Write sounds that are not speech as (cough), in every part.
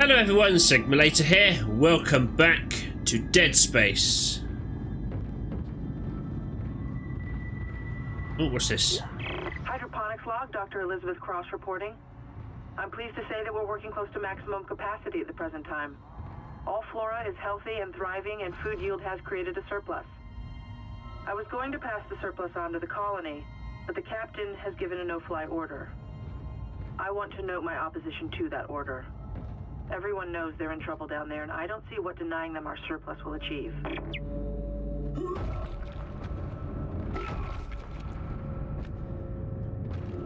Hello everyone, SigmaLater here. Welcome back to Dead Space. Oh, what's this? Hydroponics log, Dr. Elizabeth Cross reporting. I'm pleased to say that we're working close to maximum capacity at the present time. All flora is healthy and thriving, and food yield has created a surplus. I was going to pass the surplus on to the colony, but the captain has given a no-fly order. I want to note my opposition to that order. Everyone knows they're in trouble down there, and I don't see what denying them our surplus will achieve.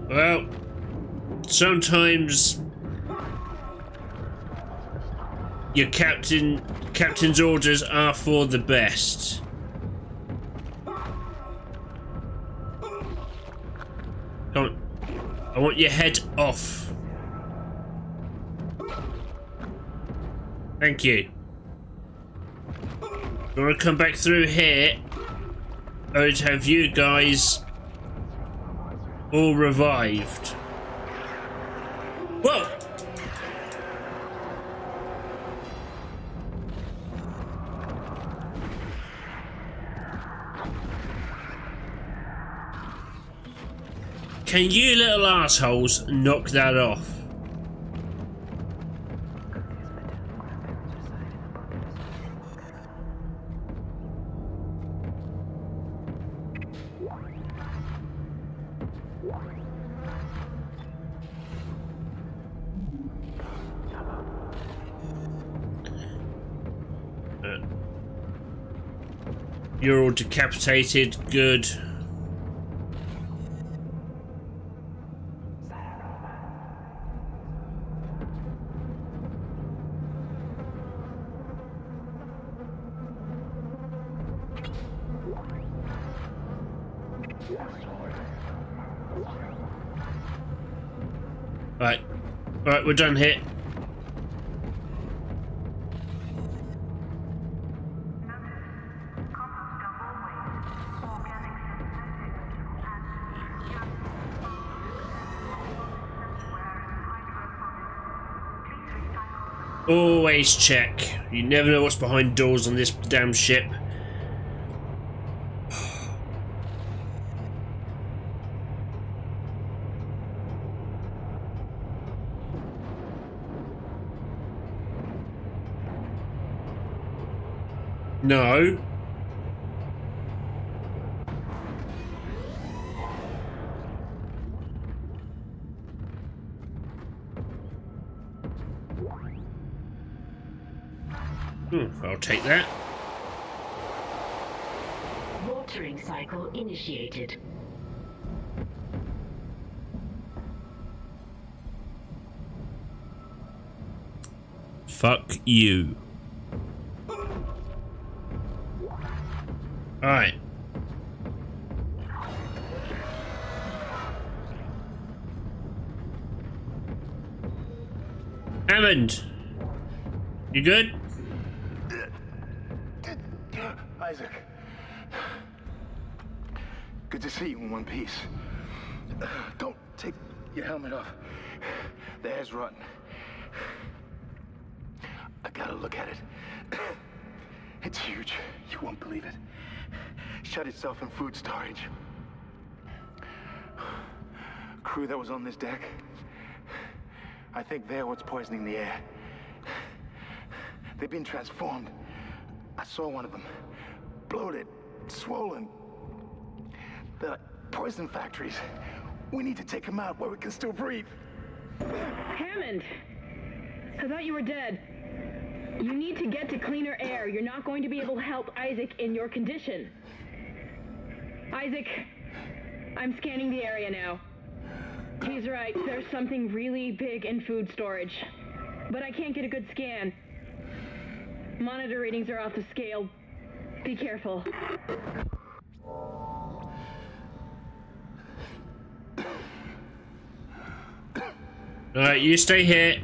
Well, sometimes your captain captain's orders are for the best. Come on. I want your head off. Thank you. You want to come back through here? I would have you guys all revived. Whoa! Can you little assholes knock that off? You're all decapitated, good. Right. Right, we're done here. Always check. You never know what's behind doors on this damn ship. (sighs) No. Take that. Watering cycle initiated. Fuck you. Alright. Hammond. You good? Isaac. Good to see you in one piece. Don't take your helmet off. The air's rotten. I gotta look at it. It's huge. You won't believe it. Shut itself in food storage. Crew that was on this deck. I think they're what's poisoning the air. They've been transformed. I saw one of them. Bloated, swollen. They're like poison factories. We need to take them out where we can still breathe. Hammond! I thought you were dead. You need to get to cleaner air. You're not going to be able to help Isaac in your condition. Isaac, I'm scanning the area now. He's right. There's something really big in food storage. But I can't get a good scan. Monitor readings are off the scale. Be careful. Alright, you stay here.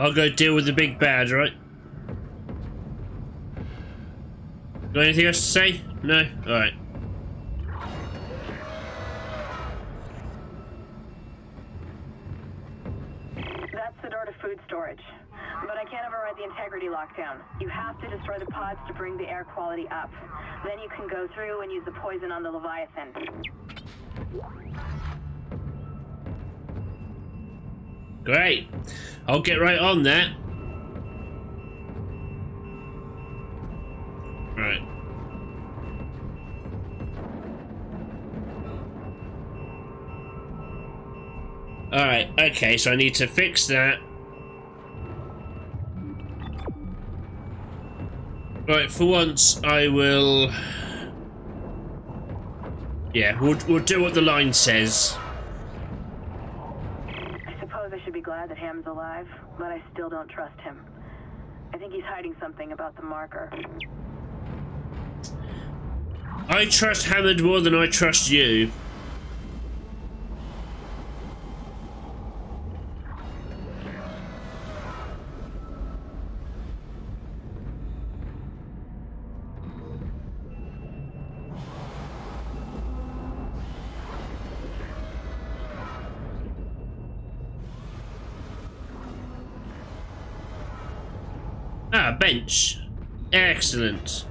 I'll go deal with the big bad, right? Got anything else to say? No? Alright. That's the door to food storage. But I can't override the integrity lockdown. You have to destroy the pods to bring the air quality up. Then you can go through and use the poison on the Leviathan. Great. I'll get right on that. Right. Alright, okay, so I need to fix that. Right, for once I will... Yeah, we'll, we'll do what the line says. I suppose I should be glad that Ham's alive, but I still don't trust him. I think he's hiding something about the marker. I trust Hammond more than I trust you. Excellent.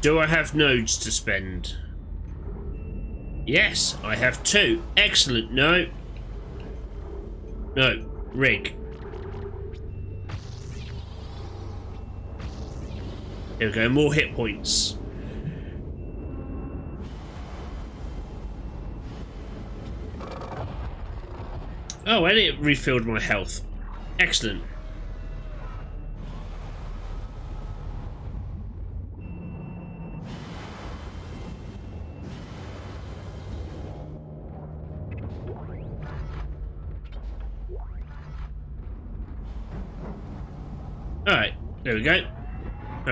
Do I have nodes to spend? Yes, I have two. Excellent. No. No. Rig. There we go. More hit points. Oh, and it refilled my health. Excellent.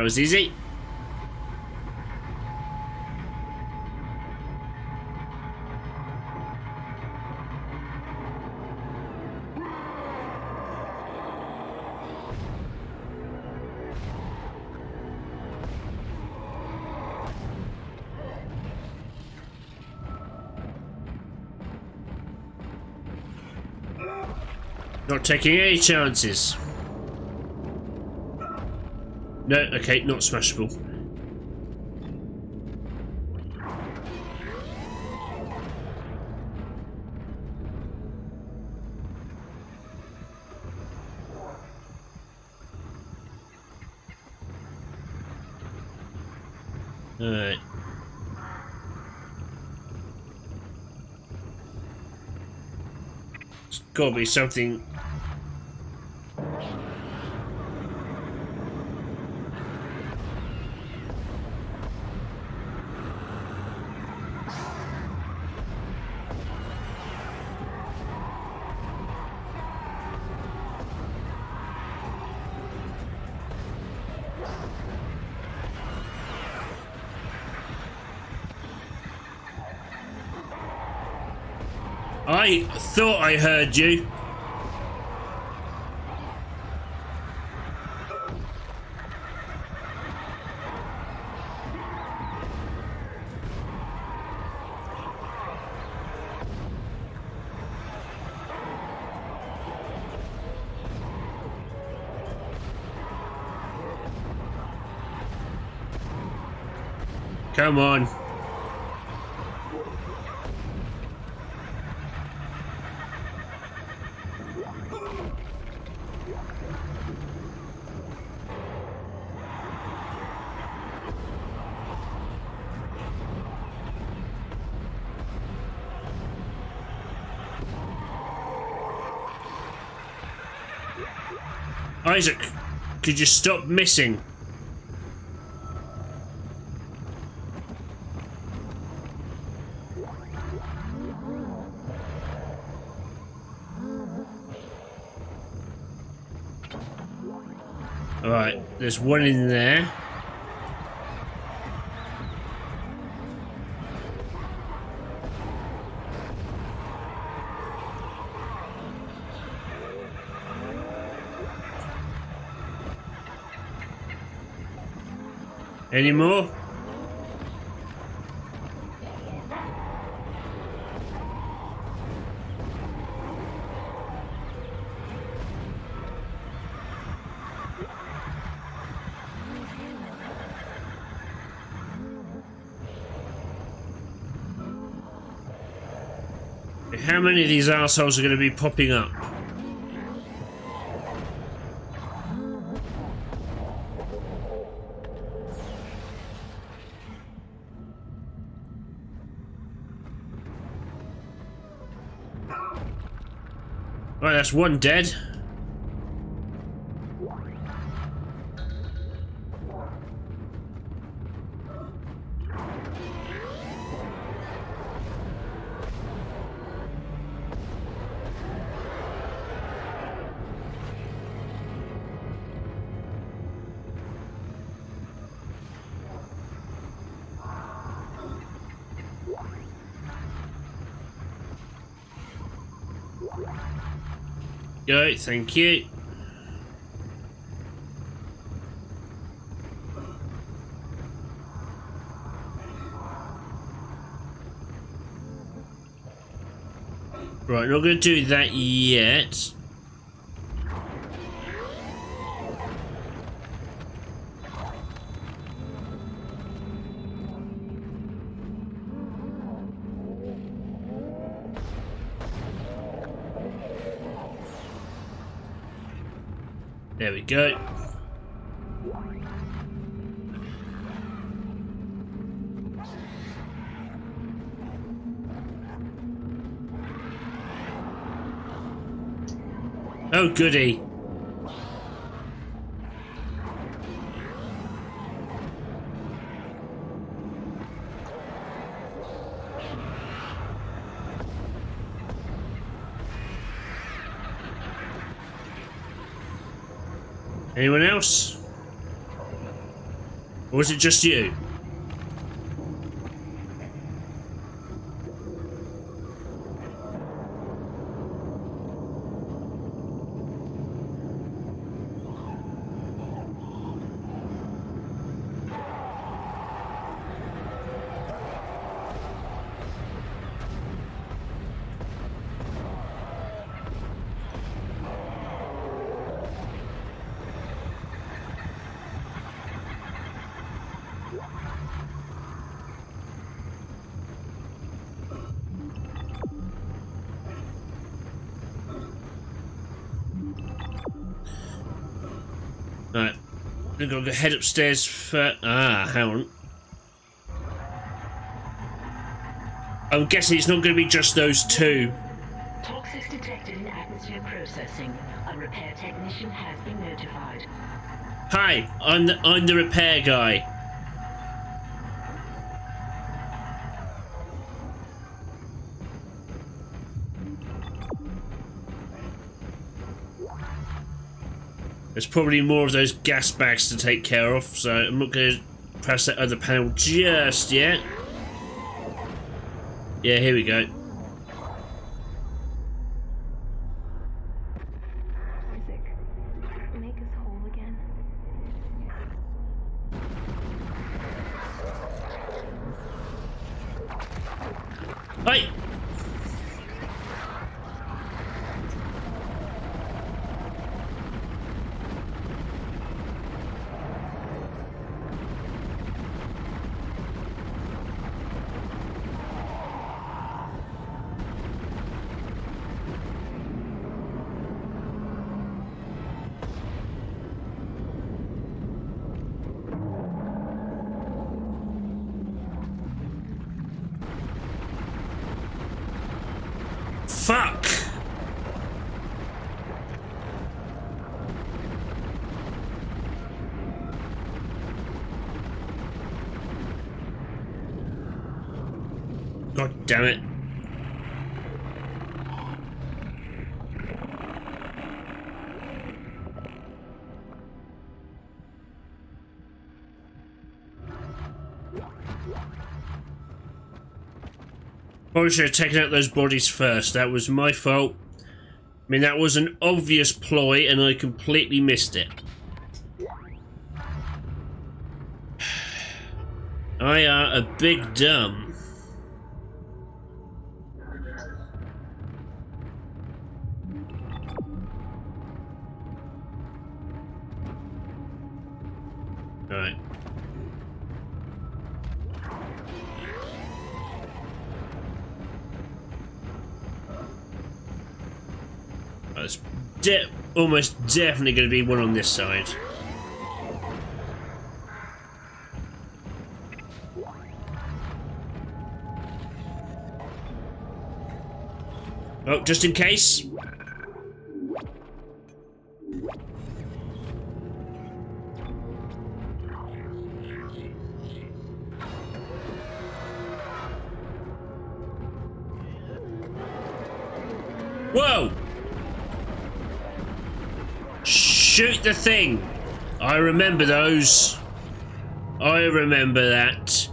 That was easy. Not taking any chances. No, okay, not smashable. Alright. It's gotta be something thought I heard you. Come on. Isaac, could you stop missing? Alright, there's one in there. Any more? How many of these assholes are going to be popping up? That's one dead. Thank you. Right, not going to do that yet. There we go. Oh, goody. Was it just you? Right. I'm gonna go head upstairs for. Ah, hang on. I'm guessing it's not going to be just those two. Toxics detected in atmosphere processing. A repair technician has been notified. Hi, I'm the, I'm the repair guy. There's probably more of those gas bags to take care of, so I'm not going to press that other panel just yet. Yeah, here we go. Probably should have taken out those bodies first. That was my fault. I mean, that was an obvious ploy and I completely missed it. (sighs) I are a big dumb. There's de almost definitely going to be one on this side. Oh, just in case. The thing! I remember those. I remember that.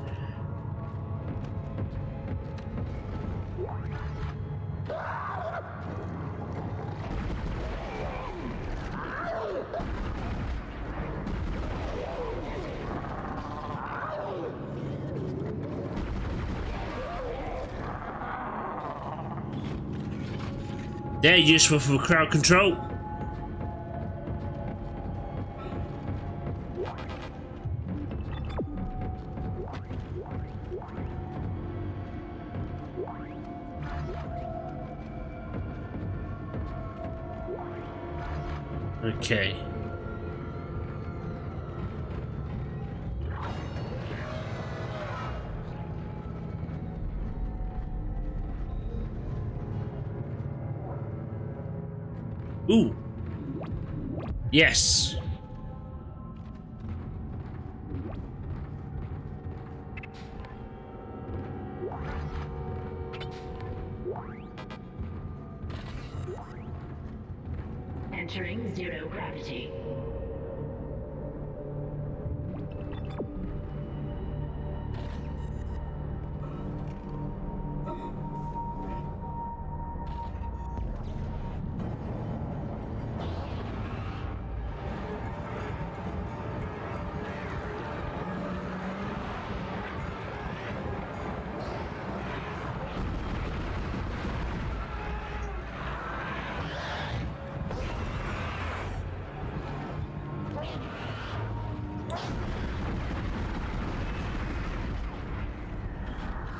They're useful for crowd control. Yes.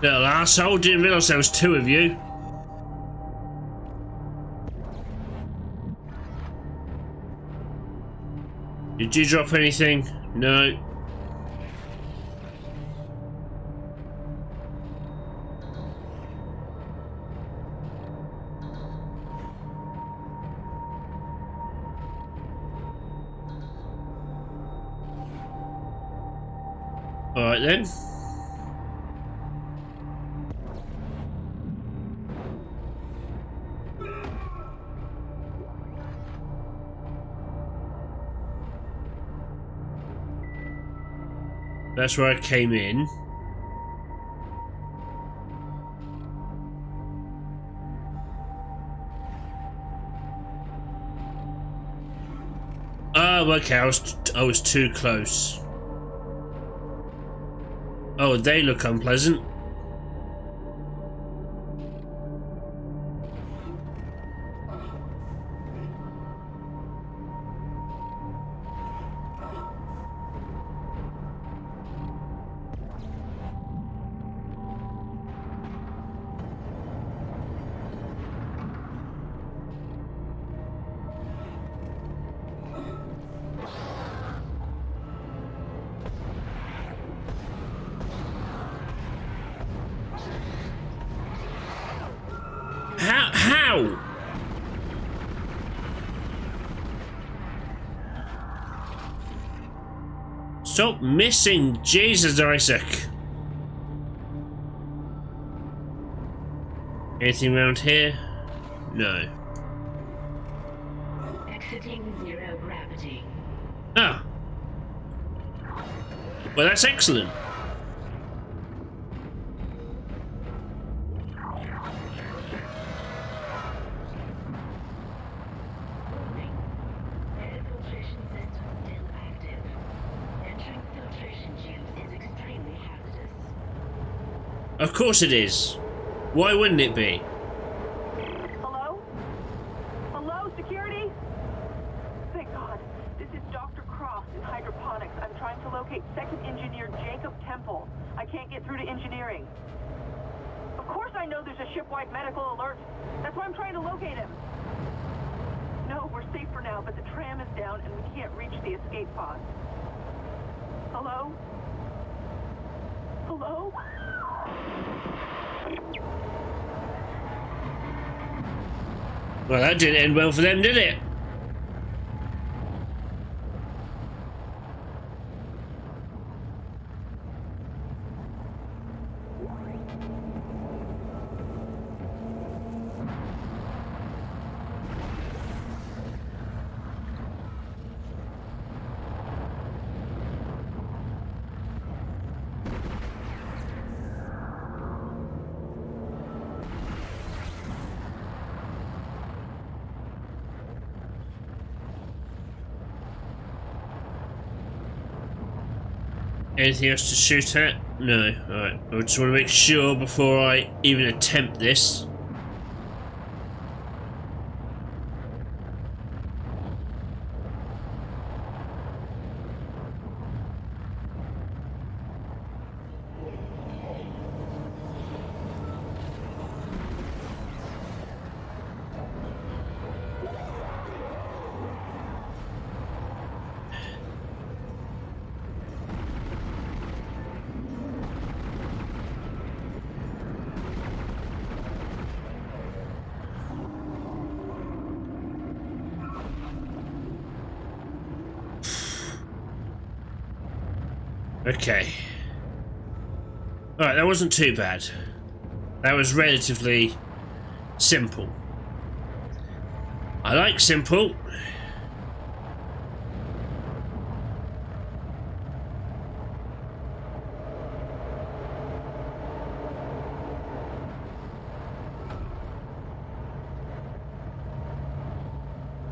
Little asshole, didn't realise there was two of you. Did you drop anything? No. Alright then. That's where I came in. Oh, okay. I was I was too close. Oh, they look unpleasant. How? Stop missing, Jesus Isaac. Anything around here? No. Exiting zero gravity. Ah. Well, that's excellent. Course it is. Why wouldn't it be? Hello? Hello, security? Thank God. This is Dr. Cross in hydroponics. I'm trying to locate second engineer Jacob Temple. I can't get through to engineering. Of course I know there's a shipwide medical alert. That's why I'm trying to locate him. No, we're safe for now, but the tram is down and we can't reach the escape pod. Hello? Hello? Didn't end well for them, did it? Anything else to shoot at? No. Alright. I just want to make sure before I even attempt this. Okay. Alright, that wasn't too bad. That was relatively simple. I like simple.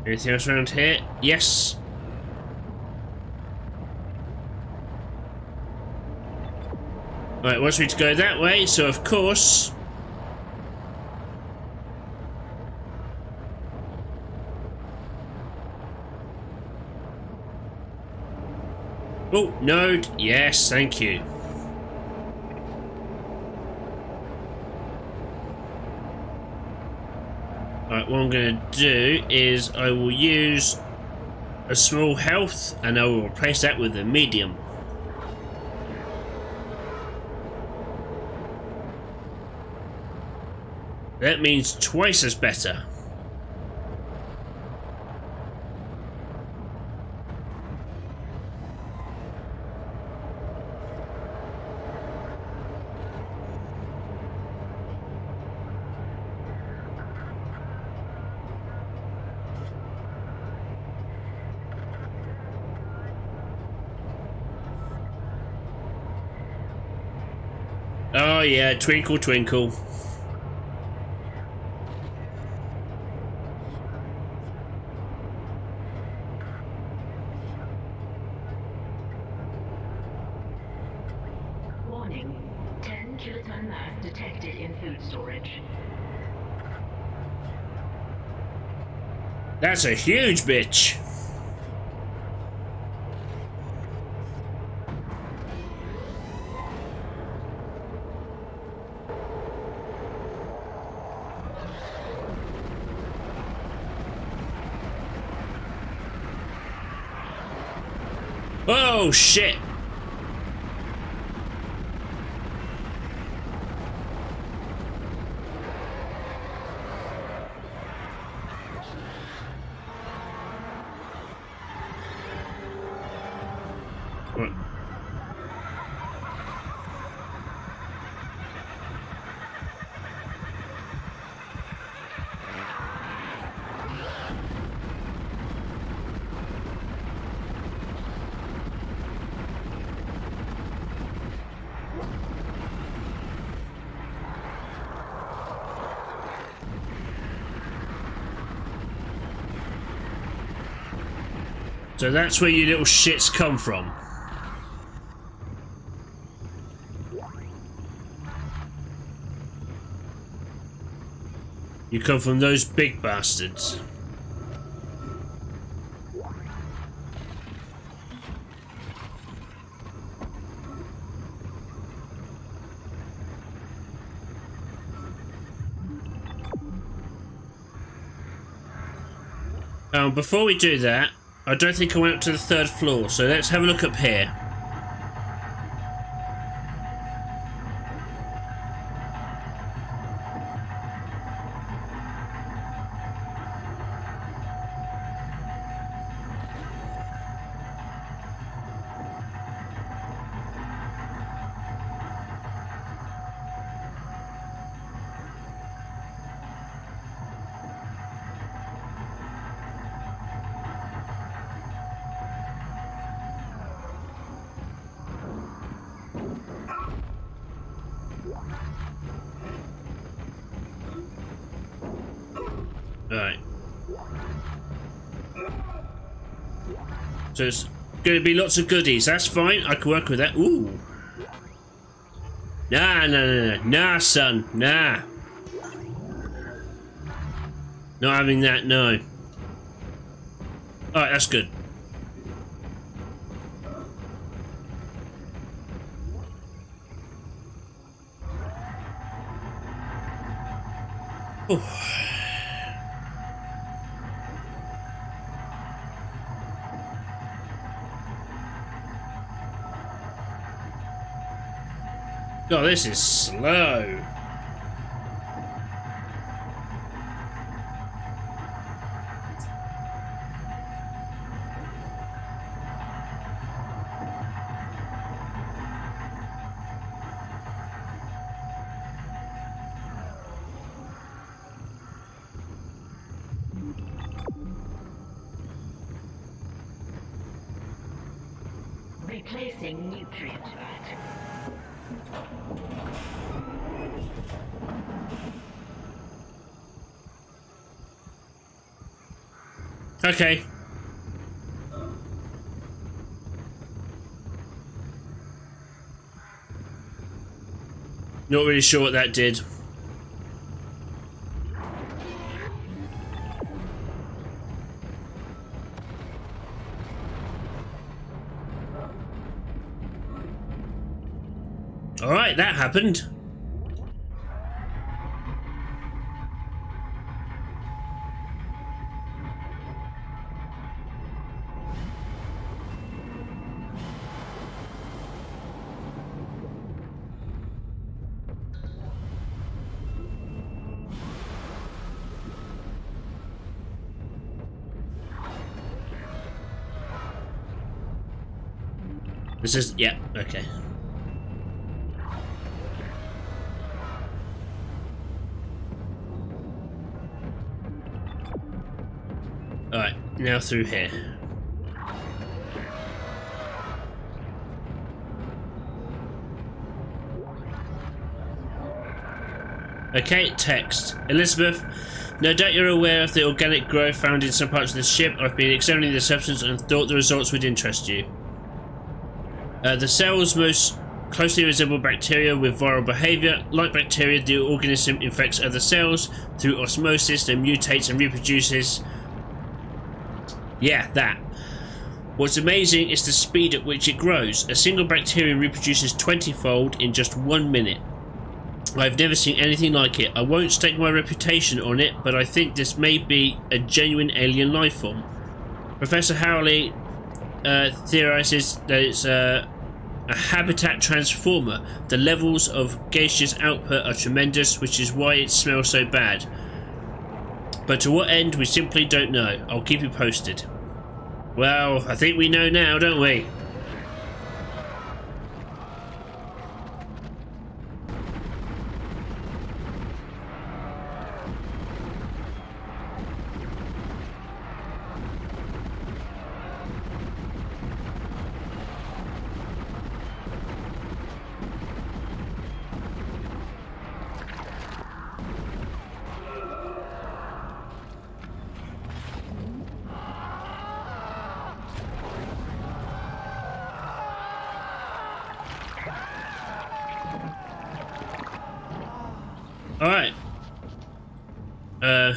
Anything else around here? Yes. Right, wants me to go that way, so of course... Oh, node. Yes, thank you. Right, what I'm going to do is I will use a small health and I will replace that with a medium. That means twice as better. Oh yeah, twinkle twinkle. Warning. 10 kiloton mass detected in food storage. That's a huge bitch. Oh shit. What? So that's where you little shits come from. You come from those big bastards. Um, before we do that, I don't think I went up to the third floor, so let's have a look up here. So it's going to be lots of goodies. That's fine. I can work with that. Ooh. Nah, nah, nah, nah. Nah, son. Nah. Not having that, no. Alright, that's good. God, this is slow. Okay. Not really sure what that did. Alright, that happened. This is, yeah, okay. Alright, now through here. Okay, text. Elizabeth, no doubt you're aware of the organic growth found in some parts of the ship. I've been examining the substance and thought the results would interest you. Uh, the cells most closely resemble bacteria with viral behavior. Like bacteria, the organism infects other cells through osmosis, then mutates and reproduces. Yeah, that. What's amazing is the speed at which it grows. A single bacterium reproduces 20-fold in just one minute. I've never seen anything like it. I won't stake my reputation on it, but I think this may be a genuine alien life form. Professor Howley uh, theorizes that it's uh, a habitat transformer. The levels of gaseous output are tremendous, which is why it smells so bad. But to what end, we simply don't know. I'll keep you posted. Well, I think we know now, don't we?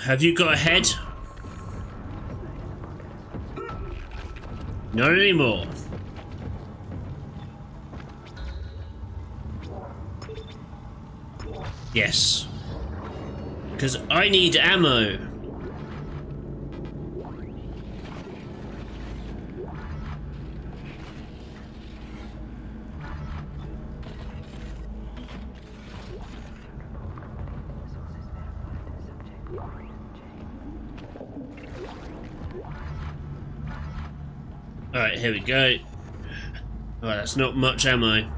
Have you got a head? Not anymore. Yes. Because I need ammo. Alright, here we go. Alright, that's not much ammo.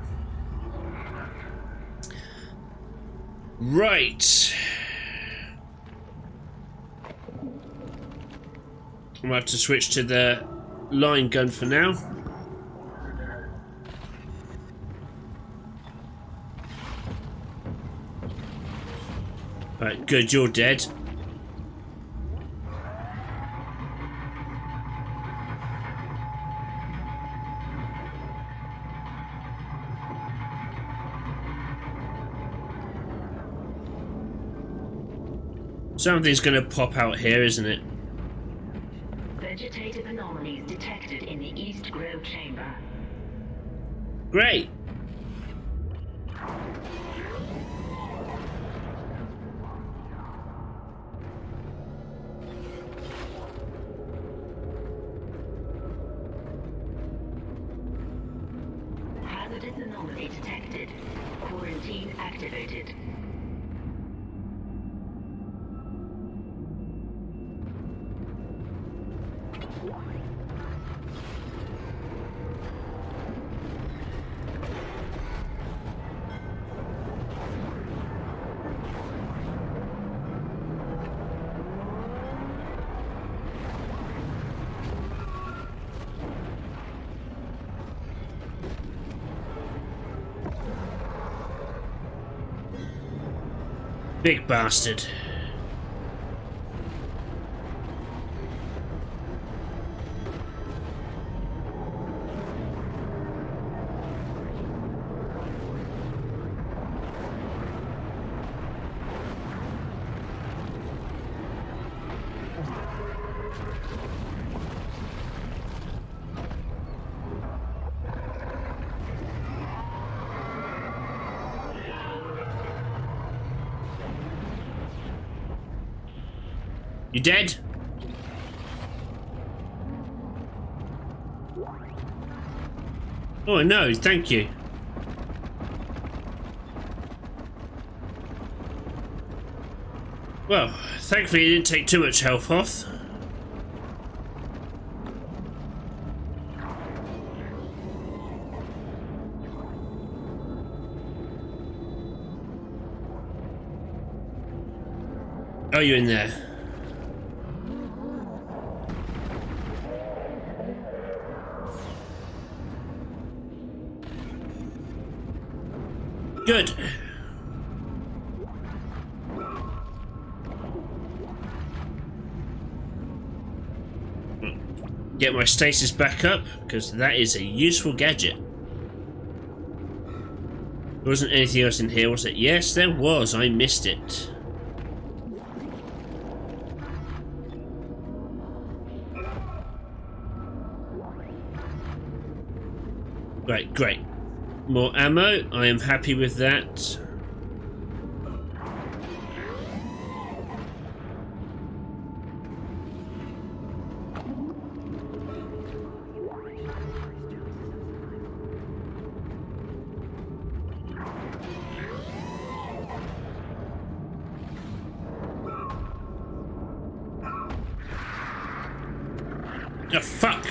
Right. I'm gonna have to switch to the line gun for now. Right, good, you're dead. Something's gonna pop out here, isn't it? Vegetative anomalies detected in the East Grove chamber. Great. Big bastard. You dead? Oh no, thank you. Well, thankfully you didn't take too much health off. Oh, you in there? Good. Get my stasis back up, because that is a useful gadget. There wasn't anything else in here, was it? Yes, there was. I missed it. Right, great. More ammo. I am happy with that. Oh, fuck.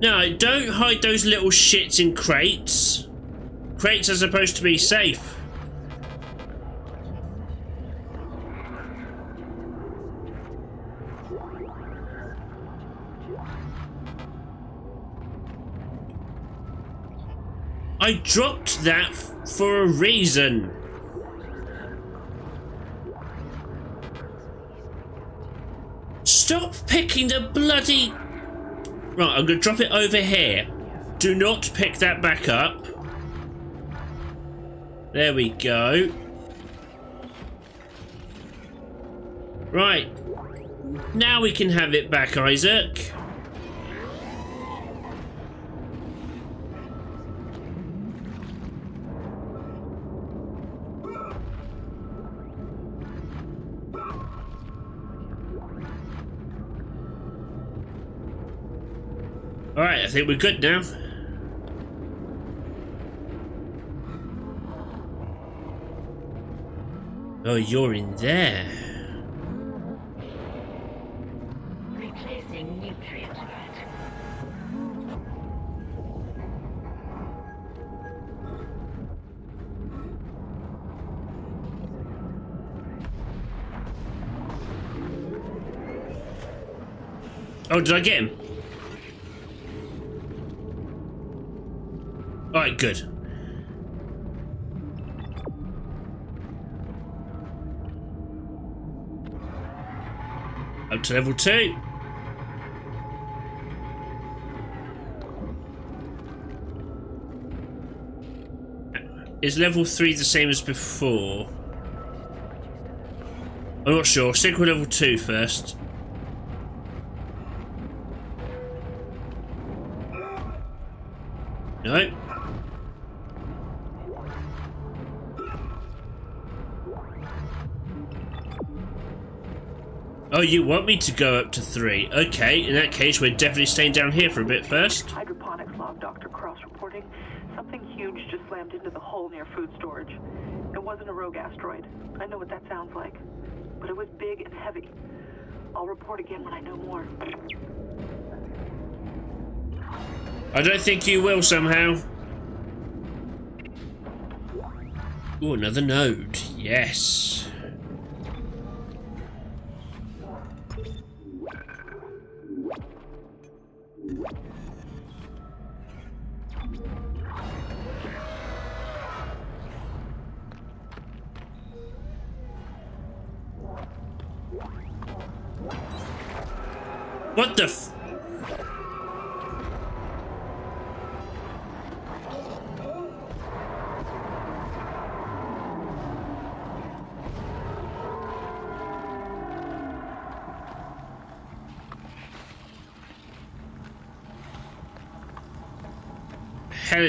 No, don't hide those little shits in crates. Crates are supposed to be safe. I dropped that for a reason. Picking the bloody... Right, I'm going to drop it over here. Do not pick that back up. There we go. Right. Now we can have it back, Isaac. Think we're good now. Oh, you're in there. Replacing nutrient. Oh, did I get him? Alright, good. Up to level two. Is level three the same as before? I'm not sure. Stick with level two first. You want me to go up to three? Okay, in that case, we're definitely staying down here for a bit first. Hydroponics log, Dr. Cross reporting. Something huge just slammed into the hole near food storage. It wasn't a rogue asteroid. I know what that sounds like. But it was big and heavy. I'll report again when I know more. I don't think you will somehow. Ooh, another node. Yes.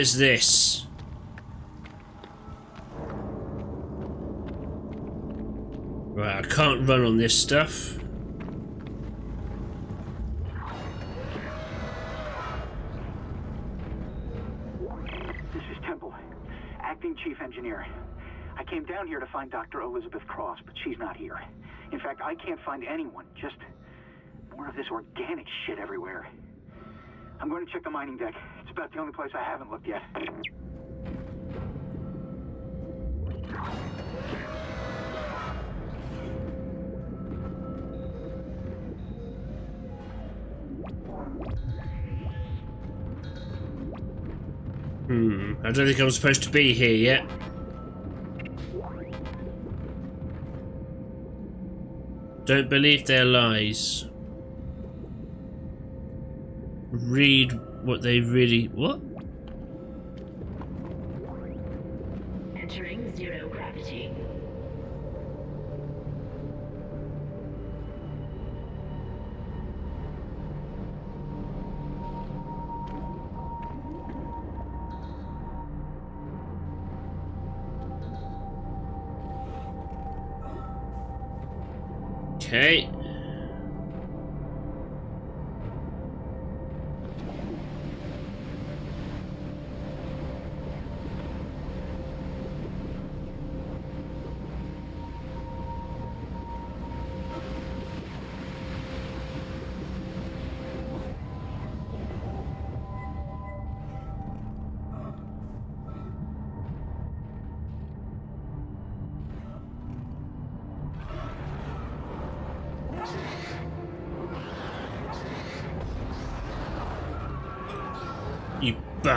Is this? Right, I can't run on this stuff. This is Temple, acting chief engineer. I came down here to find Dr. Elizabeth Cross, but she's not here. In fact, I can't find anyone, just more of this organic shit everywhere. I'm going to check the mining deck. About the only place I haven't looked yet. Hmm, I don't think I'm supposed to be here yet. Don't believe their lies. Read what they really... What?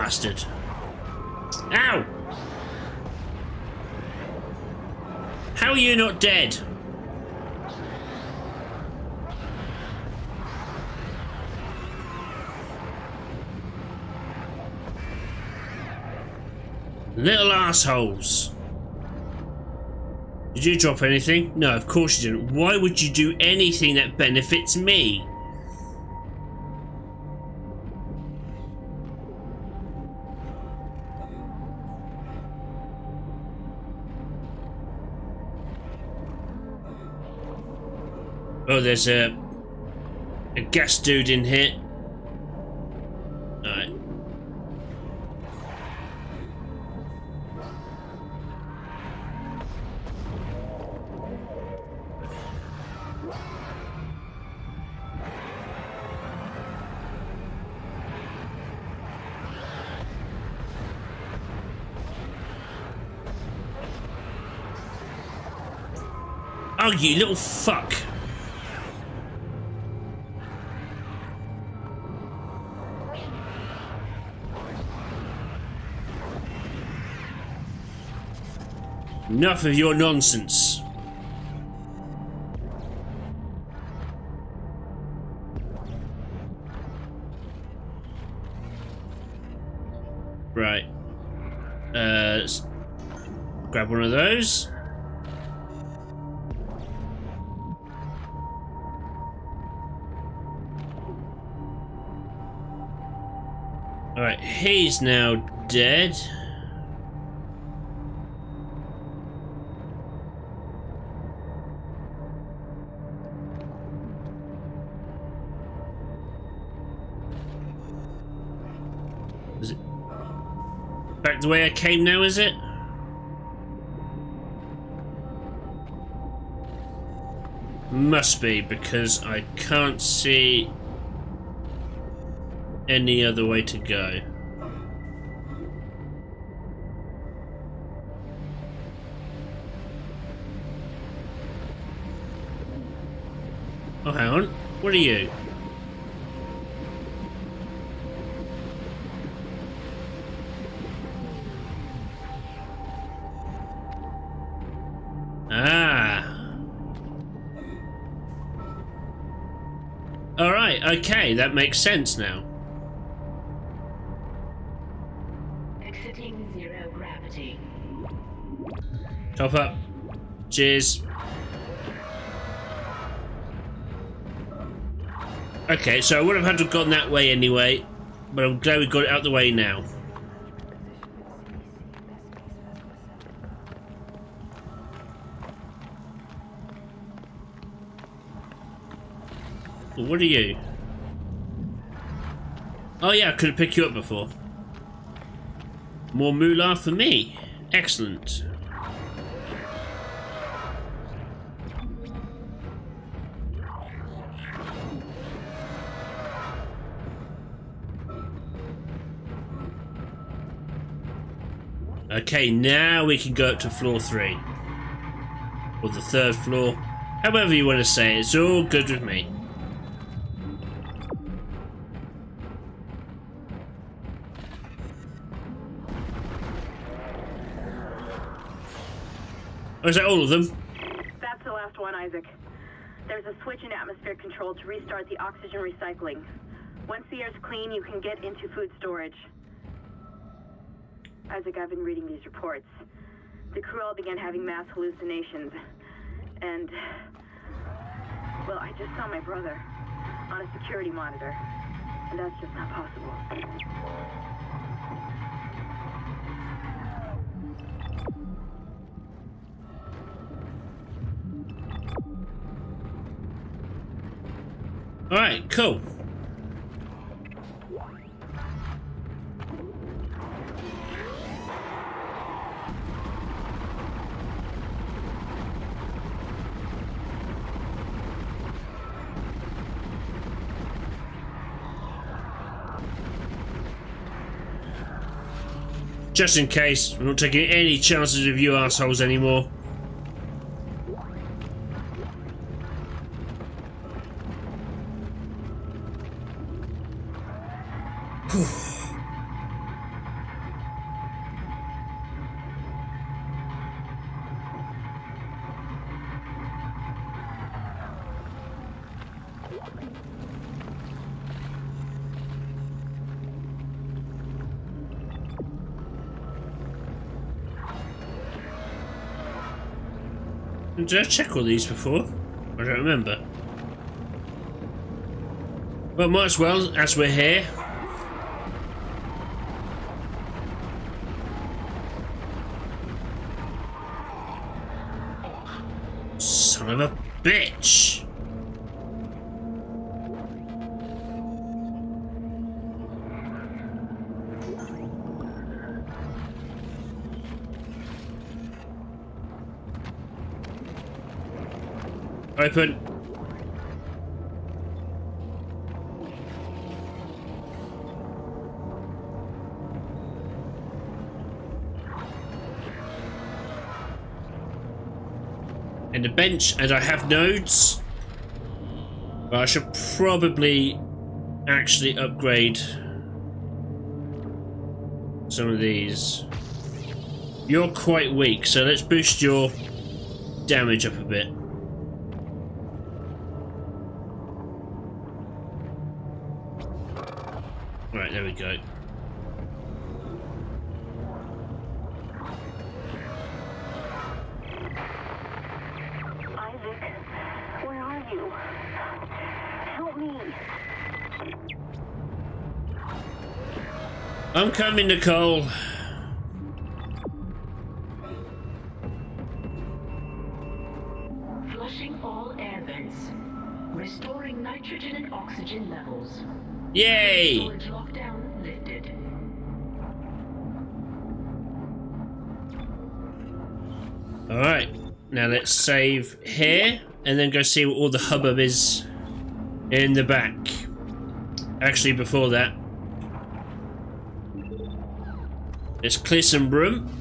Bastard. Ow! How are you not dead? Little assholes. Did you drop anything? No, of course you didn't. Why would you do anything that benefits me? there's a a gas dude in here. Alright. Oh, you little fuck. Enough of your nonsense. Right. Uh, grab one of those. Alright, he's now dead. The way I came now, is it? Must be, because I can't see any other way to go. Oh, hang on. What are you? Okay, that makes sense now. Exiting zero gravity. Top up. Cheers. Okay, so I would have had to have gone that way anyway, but I'm glad we got it out the way now. What are you? Oh yeah, I couldn't pick you up before. More moolah for me. Excellent. Okay, now we can go up to floor three. Or the third floor. However you want to say it, it's all good with me. Oh, is that all of them? That's the last one, Isaac. There's a switch in atmosphere control to restart the oxygen recycling. Once the air's clean, you can get into food storage. Isaac, I've been reading these reports. The crew all began having mass hallucinations. And. Well, I just saw my brother on a security monitor. And that's just not possible. Alright, cool. Just in case, I'm not taking any chances with you assholes anymore. Did I check all these before? I don't remember. Well, might as well, as we're here. Open. and a bench, and I have nodes. But I should probably actually upgrade some of these. You're quite weak, so let's boost your damage up a bit. Right, there we go. Isaac, where are you? Help me. I'm coming, Nicole. Save here and then go see what all the hubbub is in the back. Actually, before that, let's clear some room.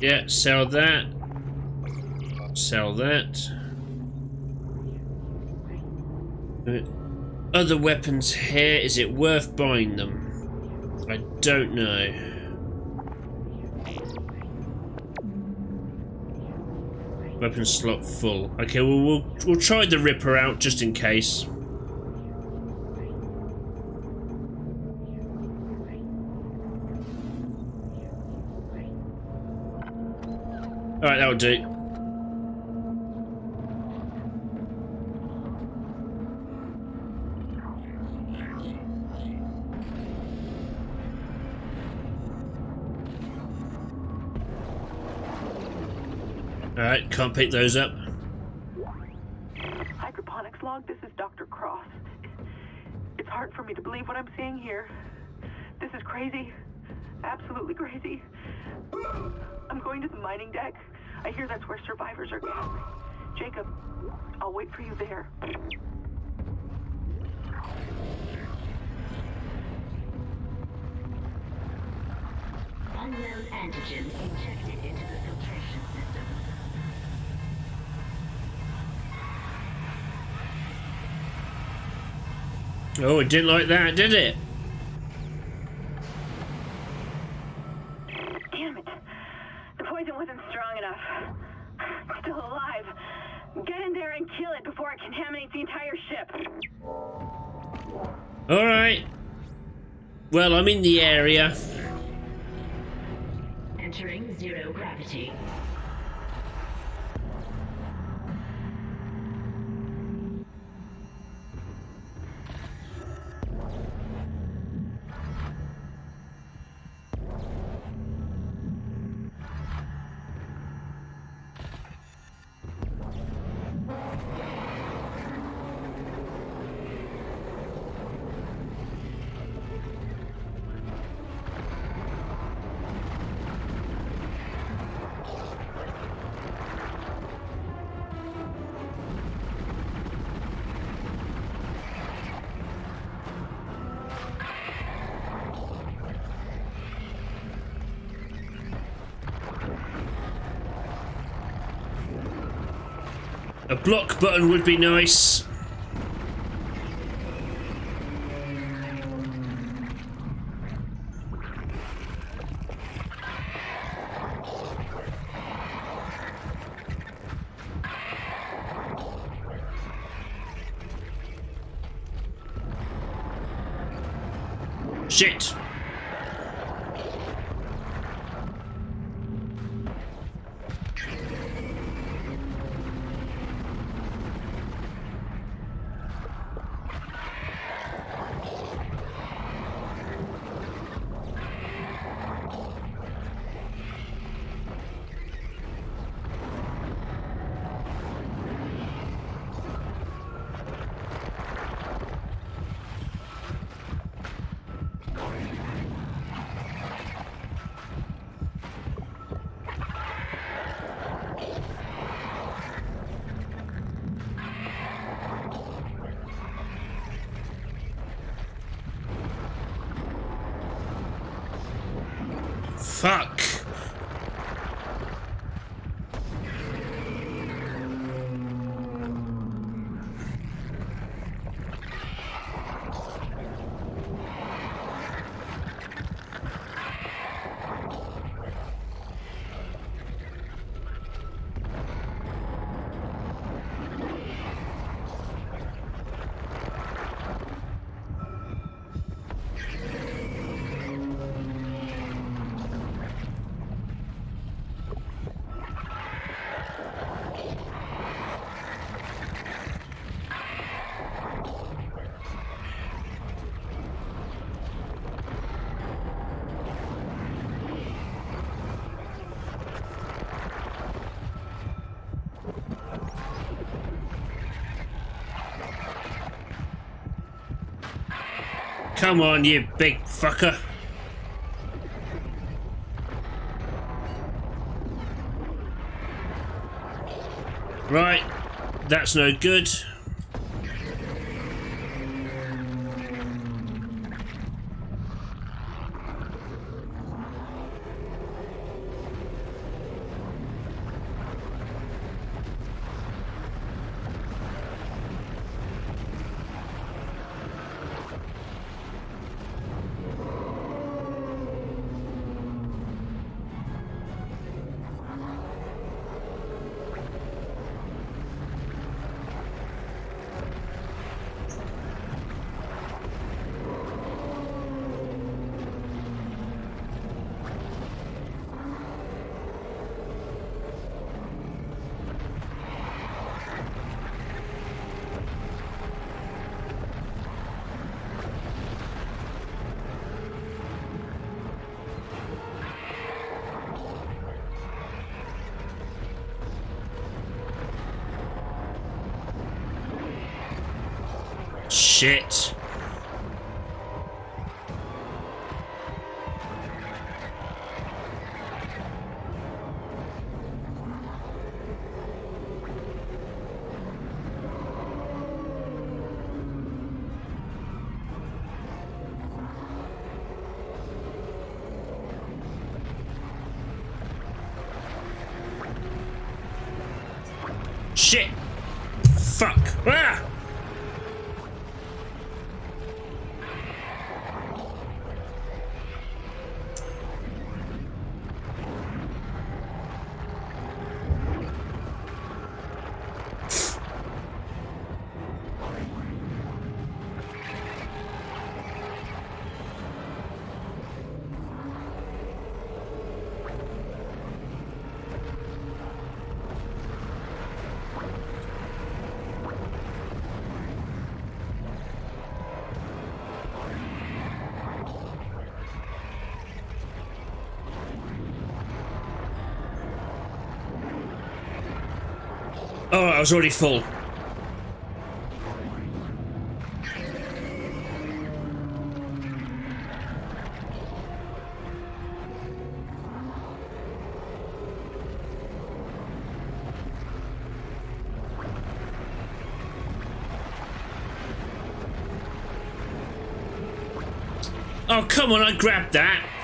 Yeah, sell that. Sell that. Other weapons here, is it worth buying them? I don't know. Weapon slot full. Okay, well we'll we'll try the Ripper out just in case. Alright, that'll do. Can't pick those up. Hydroponics log, this is Dr. Cross. It's hard for me to believe what I'm seeing here. This is crazy. Absolutely crazy. I'm going to the mining deck. I hear that's where survivors are gathering. Jacob, I'll wait for you there. Unknown antigen injected into the filtration system. Oh, it didn't like that, did it? Damn it. The poison wasn't strong enough. It's still alive. Get in there and kill it before it contaminates the entire ship. Alright. Well, I'm in the area. A block button would be nice. Come on, you big fucker. Right, that's no good. Shit. Fuck. Ah! Was already full. Oh, come on, I grabbed that.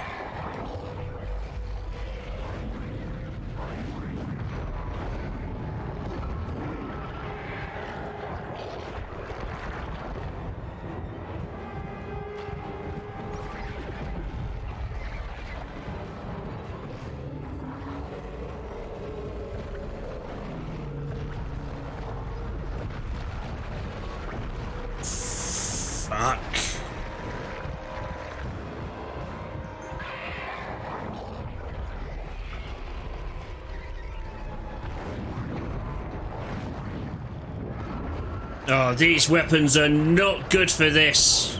Oh, these weapons are not good for this.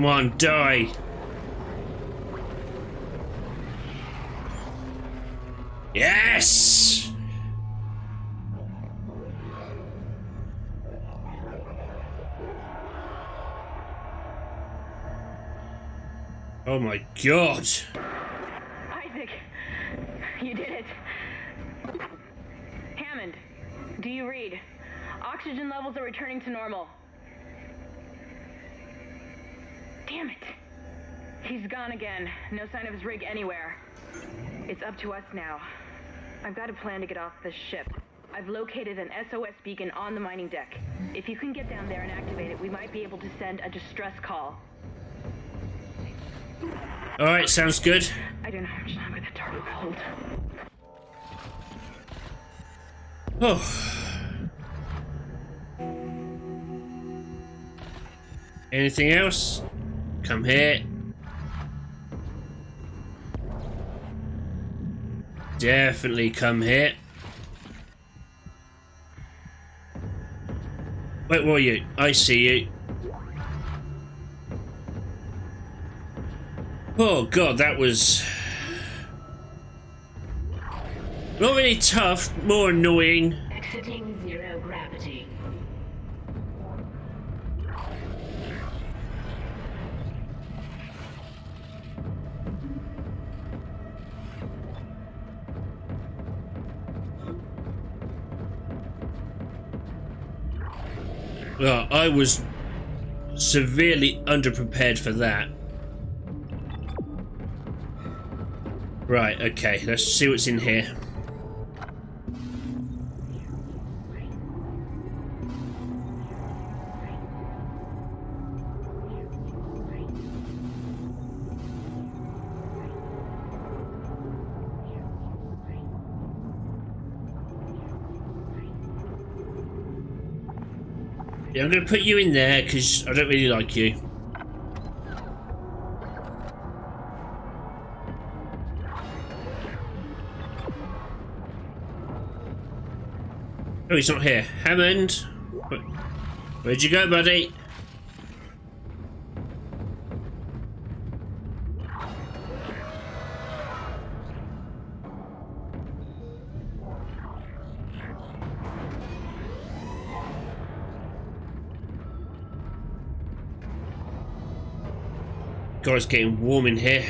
Come on, die. Yes! Oh my god. Isaac, you did it. Hammond, do you read? Oxygen levels are returning to normal. Damn it. He's gone again. No sign of his rig anywhere. It's up to us now. I've got a plan to get off this ship. I've located an SOS beacon on the mining deck. If you can get down there and activate it, we might be able to send a distress call. Alright, sounds good. I don't know how much longer the turret will hold. Oh. Anything else? Come here. Definitely come here. Wait, where are you? I see you. Oh god, that was... Not really tough, more annoying. Exiting I was severely underprepared for that. Right, okay, let's see what's in here. Put you in there because I don't really like you. Oh, he's not here. Hammond! Where- Where'd you go, buddy? God, it's getting warm in here.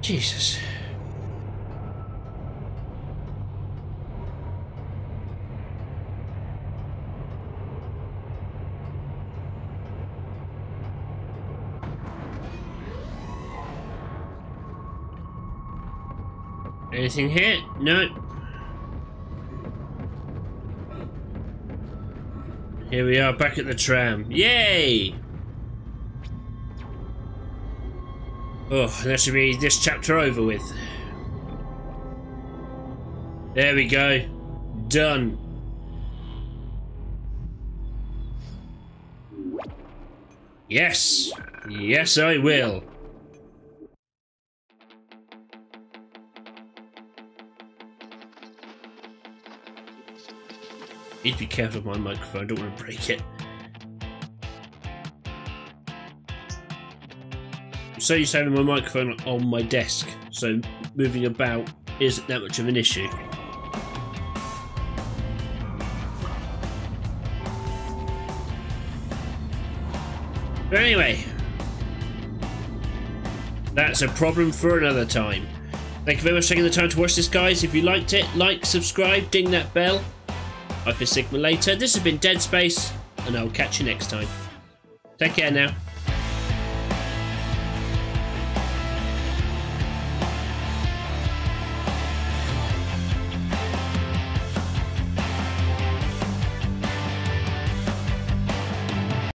Jesus. Anything here? No. Here we are back at the tram. Yay! Oh, that should be this chapter over with. There we go. Done. Yes. Yes, I will. Need to be careful with my microphone, I don't want to break it. So to having my microphone on my desk, so moving about isn't that much of an issue. But anyway, that's a problem for another time. Thank you very much for taking the time to watch this, guys. If you liked it, like, subscribe, ding that bell. Been Sigma Later. This has been Dead Space, and I'll catch you next time. Take care now.